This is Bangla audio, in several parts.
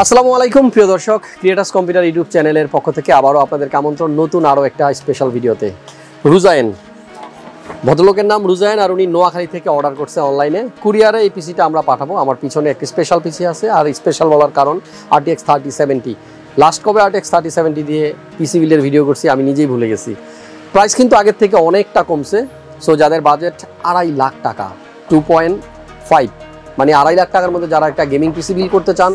আসসালামু আলাইকুম, প্রিয় দর্শক ক্রিয়েটার্স কম্পিউটার ইউটিউব চ্যানেলের পক্ষ থেকে আবারও আপনাদেরকে আমন্ত্রণ নতুন আরও একটা স্পেশাল ভিডিওতে। রুজায়েন ভদ্রলোকের নাম রুজায়েন আর উনি নোয়াখালী থেকে অর্ডার করছে অনলাইনে কুরিয়ারে এই পিসিটা আমরা পাঠাবো। আমার পিছনে একটি স্পেশাল পিসি আছে আর স্পেশাল বলার কারণ আরটিএক্স থার্টি সেভেন্টি লাস্ট কবে আরটিএক্স থার্টি সেভেন্টি দিয়ে পিসি বিলের ভিডিও করছি আমি নিজেই ভুলে গেছি। প্রাইস কিন্তু আগের থেকে অনেকটা কমছে। সো যাদের বাজেট আড়াই লাখ টাকা টু পয়েন্ট ফাইভ মানে আড়াই লাখ টাকার মধ্যে যারা একটা গেমিং পিসি বিল করতে চান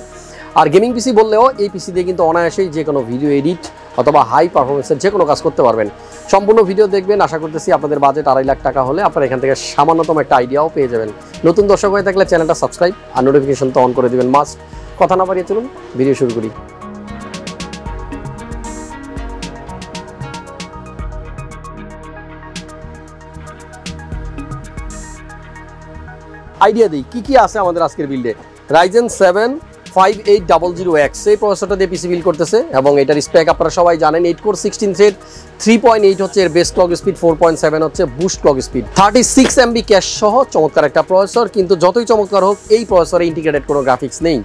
আর গেমিং পিসি বললেও এই পিসি দিয়ে কিন্তু অনায়াসেই যে কোনো ভিডিও এডিট অথবা হাই পারফরমেন্সের যে কোনো কাজ করতে পারবেন। সম্পূর্ণ ভিডিও দেখবেন, আশা করতেছি আপনাদের বাজেট আড়াই লাখ টাকা হলে আপনারা এখান থেকে সামান্যতম একটা আইডিয়াও পেয়ে যাবেন। নতুন দর্শক হয়ে থাকলে চ্যানেলটা সাবস্ক্রাইব আর নোটিফিকেশন তো অন করে দিবেন মাস্ট কথা না বাড়িয়ে চলুন ভিডিও শুরু করি। আইডিয়া দিই, কি কি আছে আমাদের আজকের বিল্ডে Ryzen seven five eight double zero X এই প্রসেসরটা দিয়ে পিসি বিল করতেছে এবং এটার স্পেক আপনারা সবাই জানেন eight core sixteen thread three point eight হচ্ছে এর best clock speed four point seven হচ্ছে boost clock speed thirty six MB cache সহ চমৎকার একটা প্রসেসর কিন্তু যতই চমৎকার হোক, এই প্রসেসরে ইন্টিগ্রেটেড কোনো গ্রাফিক্স নেই।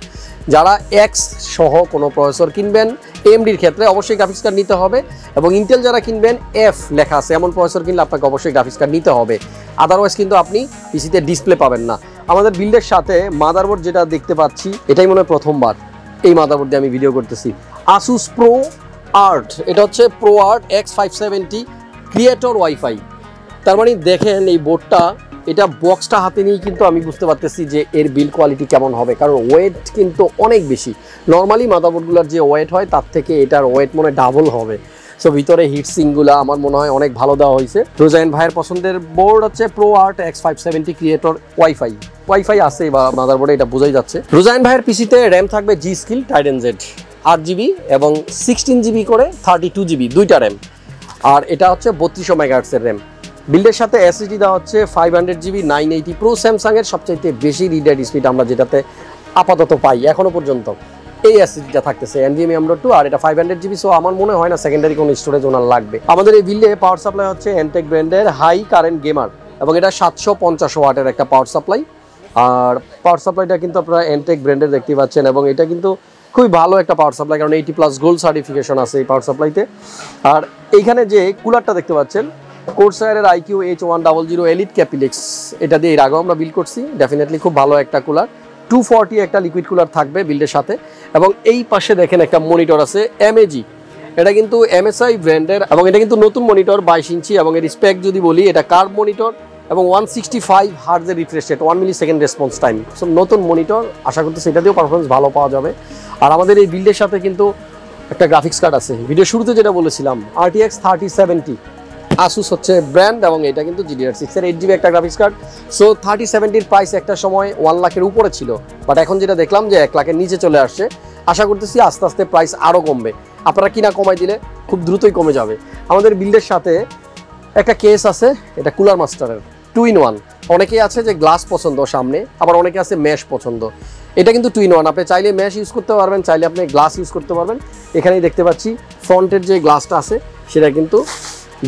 যারা এক্স সহ কোনো প্রসেসর কিনবেন এমডির ক্ষেত্রে অবশ্যই গ্রাফিক্স কার্ড নিতে হবে এবং ইন্টেল যারা কিনবেন এফ লেখা আছে, এমন প্রসেসর কিনলে আপনাকে অবশ্যই গ্রাফিক্স কার্ড নিতে হবে। আদারওয়াইজ কিন্তু আপনি পিসিতে ডিসপ্লে পাবেন না। আমাদের বিল্ডের সাথে মাদারবোর্ড যেটা দেখতে পাচ্ছি, এটাই মনে হয় প্রথমবার এই মাদারবোর্ড দিয়ে আমি ভিডিও করতেছি। আসুস প্রো আর্ট এটা হচ্ছে pro art X five seventy creator wifi তার মানে দেখেন এই বোর্ডটা এটা বক্সটা হাতে নিয়েই কিন্তু আমি বুঝতে পারতেছি যে এর বিল কোয়ালিটি কেমন হবে, কারণ ওয়েট কিন্তু অনেক বেশি। নর্মালি মাদারবোর্ডগুলোর যে ওয়েট হয়, তার থেকে এটার ওয়েট মনে ডাবল হবে। সো ভিতরে হিট সিংগুলা আমার মনে হয় অনেক ভালো দেওয়া হয়েছে। রোজাইন ভাইয়ের পছন্দের বোর্ড হচ্ছে pro art X five seventy creator wifi wifi আছে বা মাদারবোর্ডে এটা বোঝাই যাচ্ছে। রোজাইন ভাইয়ের পিসিতে র্যাম থাকবে জি স্কিল টাইডেন জেড আট জিবি এবং সিক্সটিন জিবি করে থার্টি টু জিবি দুইটা র্যাম আর এটা হচ্ছে বত্রিশশো মেগাহার্টসের র্যাম বিল্ডের সাথে এসএসডি দেওয়া হচ্ছে five hundred GB nine eighty pro স্যামসাংয়ের সবচাইতে বেশি রিডার স্পিড আমরা যেটাতে আপাতত পাই, এখনও পর্যন্ত। এই এসএসডিটা থাকতেছে এনভিএমই আমরা টু আর এটা ফাইভ হান্ড্রেড জিবি সো আমার মনে হয় না সেকেন্ডারি কোনো স্টোরেজ ওনার লাগবে। আমাদের এই বিল্ডে পাওয়ার সাপ্লাই হচ্ছে এনটেক ব্র্যান্ডের হাই কারেন্ট গেমার এবং এটা সাতশো পঞ্চাশ ওয়াটের একটা পাওয়ার সাপ্লাই আর পাওয়ার সাপ্লাইটা কিন্তু আপনারা এনটেক ব্র্যান্ডের দেখতে পাচ্ছেন, এবং এটা কিন্তু খুবই ভালো একটা পাওয়ার সাপ্লাই কারণ এইটি প্লাস গোল্ড সার্টিফিকেশন আছে এই পাওয়ার সাপ্লাইতে আর এইখানে যে কুলারটা দেখতে পাচ্ছেন কোর্সায়ারের iCUE H one double zero Elite Capellix এটা দিয়ে এর আগেও আমরা বিল করছি ডেফিনেটলি খুব ভালো একটা কুলার টু ফর্টি একটা লিকুইড কুলার থাকবে বিল্ডের সাথে। এবং এই পাশে দেখেন একটা মনিটর আছে এমএজি এটা কিন্তু এমএসআই ব্র্যান্ডের এবং এটা কিন্তু নতুন মনিটর বাইশ ইঞ্চি এবং এর স্পেক যদি বলি, এটা কার্ভ মনিটর এবং one sixty five হার্জের refresh rate one millisecond response time so নতুন মনিটর আশা করতে সেটা দিয়েও পারফরমেন্স ভালো পাওয়া যাবে। আর আমাদের এই বিল্ডের সাথে কিন্তু একটা গ্রাফিক্স কার্ড আছে। ভিডিও শুরুতে যেটা বলেছিলাম আরটিএক্স থার্টি সেভেন্টি আসুস হচ্ছে ব্র্যান্ড এবং এটা কিন্তু জিডিআর সিক্স এর এইট জিবি একটা গ্রাফিক্স কার্ড সো থার্টি সেভেন্টির প্রাইস একটা সময় ওয়ান লাখের উপরে ছিল। বাট এখন যেটা দেখলাম যে এক লাখের নিচে চলে আসছে। আশা করতেছি আস্তে আস্তে প্রাইস আরও কমবে। আপনারা কিনা কমাই দিলে খুব দ্রুতই কমে যাবে। আমাদের বিল্ডের সাথে একটা কেস আছে, এটা কুলার মাস্টারের টু ইন ওয়ান অনেকেই আছে যে গ্লাস পছন্দ সামনে, আবার অনেকে আছে ম্যাশ পছন্দ। এটা কিন্তু টু ইন ওয়ান আপনি চাইলে ম্যাশ ইউজ করতে পারবেন, চাইলে আপনি গ্লাস ইউজ করতে পারবেন। এখানেই দেখতে পাচ্ছি ফ্রন্টের যে গ্লাসটা আছে, সেটা কিন্তু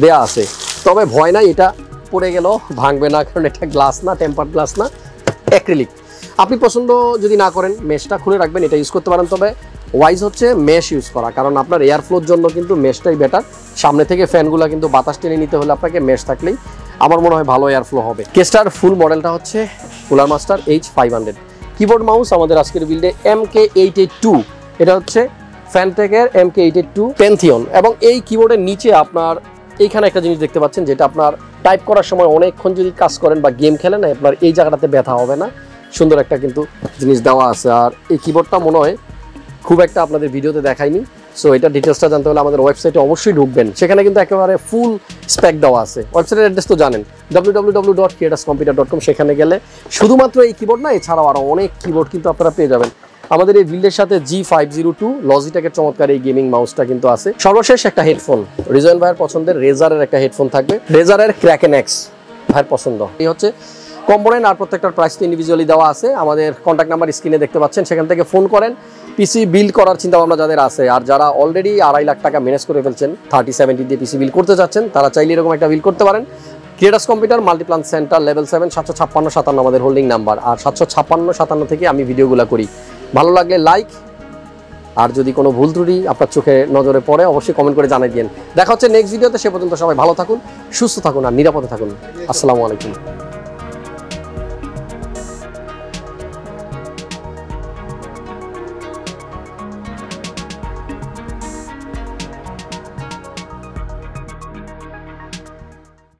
দেয়া আছে। তবে ভয় নাই, এটা পড়ে গেল, ভাঙবে না, কারণ এটা গ্লাস না টেম্পার গ্লাস না অ্যাক্রিলিক আপনি পছন্দ যদি না করেন মেশটা খুলে রাখবেন, এটা ইউজ করতে পারেন। তবে ওয়াইজ হচ্ছে মেশ ইউজ করা, কারণ আপনার এয়ার ফ্লোর জন্য কিন্তু মেশটাই বেটার সামনে থেকে ফ্যানগুলো কিন্তু বাতাস টেনে নিতে হলে আপনাকে মেশ থাকলেই আমার মনে হয় ভালো এয়ার ফ্লো হবে। কেস্টার ফুল মডেলটা হচ্ছে Cooler Master H five hundred keyboard mouse আমাদের আজকের বিল্ডে M K eight eight two এটা হচ্ছে ফ্যানটেকের M K eight eight two Pantheon এবং এই কিবোর্ডের নিচে আপনার এইখানে একটা জিনিস দেখতে পাচ্ছেন যেটা আপনার টাইপ করার সময় অনেকক্ষণ যদি কাজ করেন বা গেম খেলেন, আপনার এই জায়গাটাতে ব্যথা হবে না। সুন্দর একটা কিন্তু জিনিস দেওয়া আছে। আর এই কিবোর্ডটা মনে হয় খুব একটা আপনাদের ভিডিওতে দেখায়নি। সো এটা ডিটেলসটা জানতে হলে আমাদের ওয়েবসাইটে অবশ্যই ঢুকবেন। সেখানে কিন্তু একেবারে ফুল স্প্যাক দেওয়া আছে। ওয়েবসাইটের অ্যাড্রেস তো জানেন। ডাব্লিউ সেখানে গেলে শুধুমাত্র এই কিবোর্ড না, এছাড়াও আরও অনেক কিবোর্ড কিন্তু আপনারা পেয়ে যাবেন। আমাদের এই বিল্ডের সাথে জি ফাইভ জিরো টু লজিটেকের চমৎকার এই গেমিং মাউসটা কিন্তু আছে। সর্বশেষ একটা হেডফোন রিজয়েন ভাইয়ের পছন্দের রেজারের একটা হেডফোন থাকবে। রেজারের ক্র্যাকেন এক্স ভাইয়ের পছন্দ। এই হচ্ছে কম্পোনেন্ট আর প্রত্যেকটার প্রাইস তো ইন্ডিভিজুয়ালি দেওয়া আছে। আমাদের কন্ট্যাক্ট নাম্বার স্ক্রিনে দেখতে পাচ্ছেন। সেখান থেকে ফোন করেন। পিসি বিল করার চিন্তা ভাবনা যাদের আছে, আর যারা অলরেডি আড়াই লাখ টাকা ম্যানেজ করে ফেলছেন থার্টি সেভেন্টি দিয়ে পিসি বিল করতে চাচ্ছেন, তারা চাইলে এরকম একটা বিল করতে পারেন। Creators Computer Multiplan Center level seven সাতশো ছাপ্পান্ন সাতান্ন আমাদের হোল্ডিং নাম্বার আর সাতশো ছাপ্পান্ন সাতান্ন থেকে আমি ভিডিওগুলো করি। ভালো লাগলে লাইক আর যদি কোনো ভুল ত্রুটি আপনার চোখে নজরে পড়ে, অবশ্যই কমেন্ট করে জানাই দিন দেখা হচ্ছে নেক্সট ভিডিওতে সে পর্যন্ত সবাই ভালো থাকুন, সুস্থ থাকুন, আর নিরাপদে থাকুন। আসসালামু আলাইকুম।